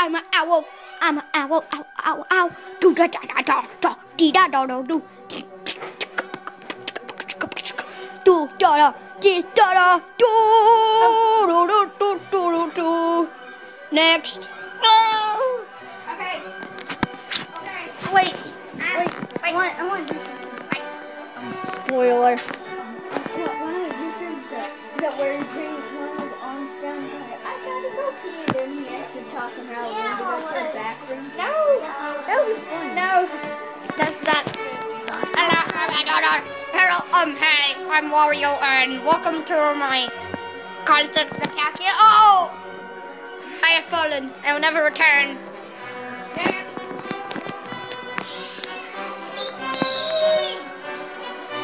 I'm an owl. I'm an owl. Ow, ow, ow. Do da da da da da. Dee da da da do. Do da da. Dee da da. Do do do do do do do. Next. Okay. Okay. Wait. Wait. I want. I want to do something. Spoiler. What, one of the decisions that, is that to toss him out go to the bathroom. No. That would be fun. No. That's not. Hello. Um. Hey. I'm Wario, and welcome to my concert spectacular. Oh. I have fallen. I will never return.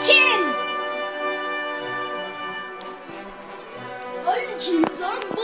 Ten. Hi kids,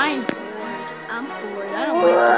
I'm bored. I'm bored. I don't like